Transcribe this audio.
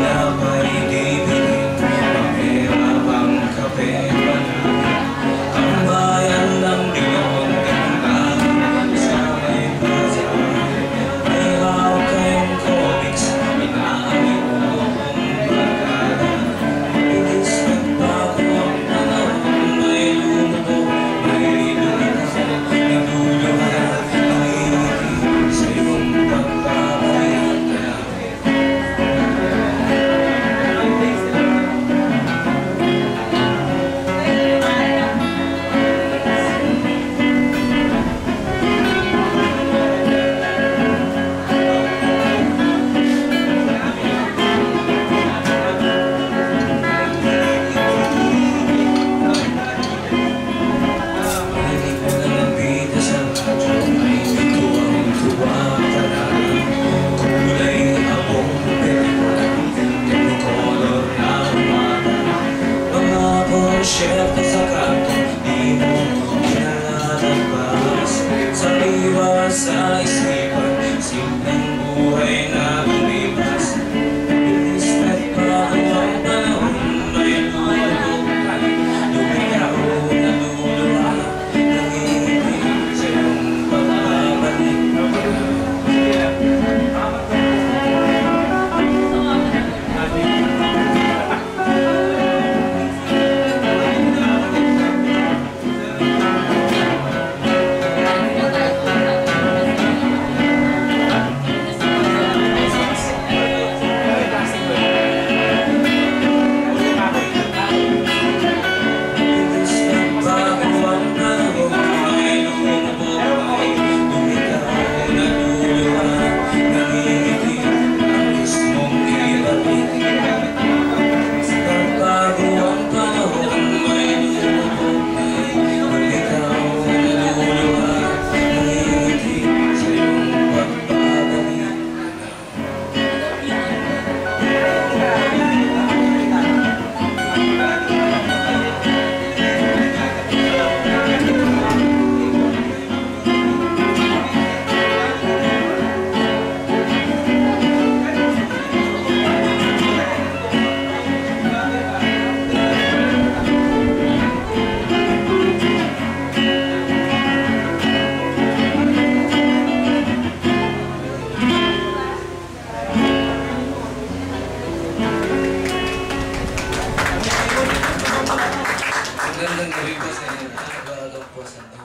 now. Siyempre sa kanto, di mo kinalalampas cosa.